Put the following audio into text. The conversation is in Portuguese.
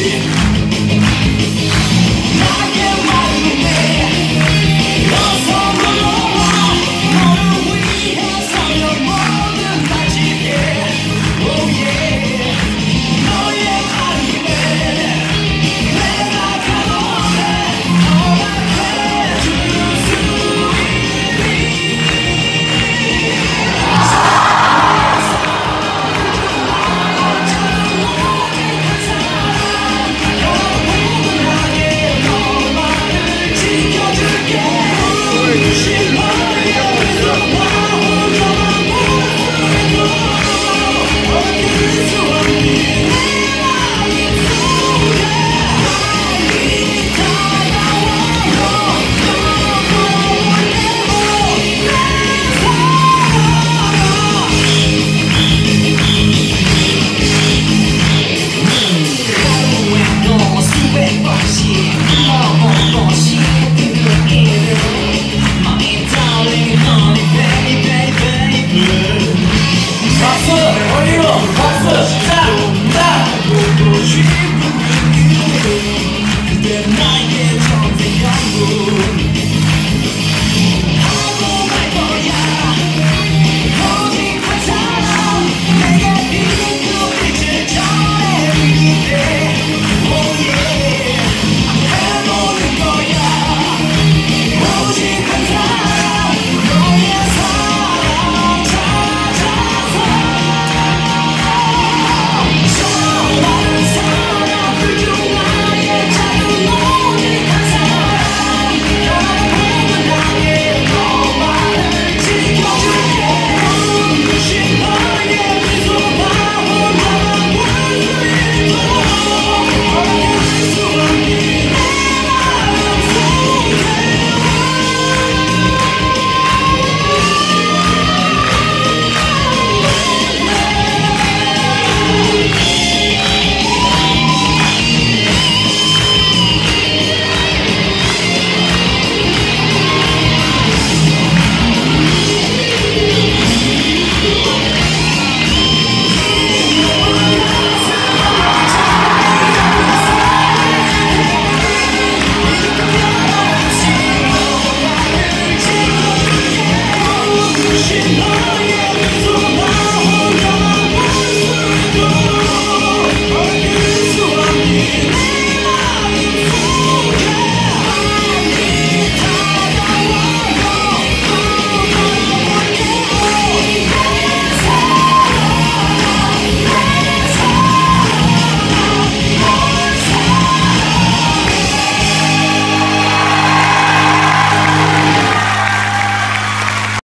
Yeah. Rock and roll, hustlers, stop, stop.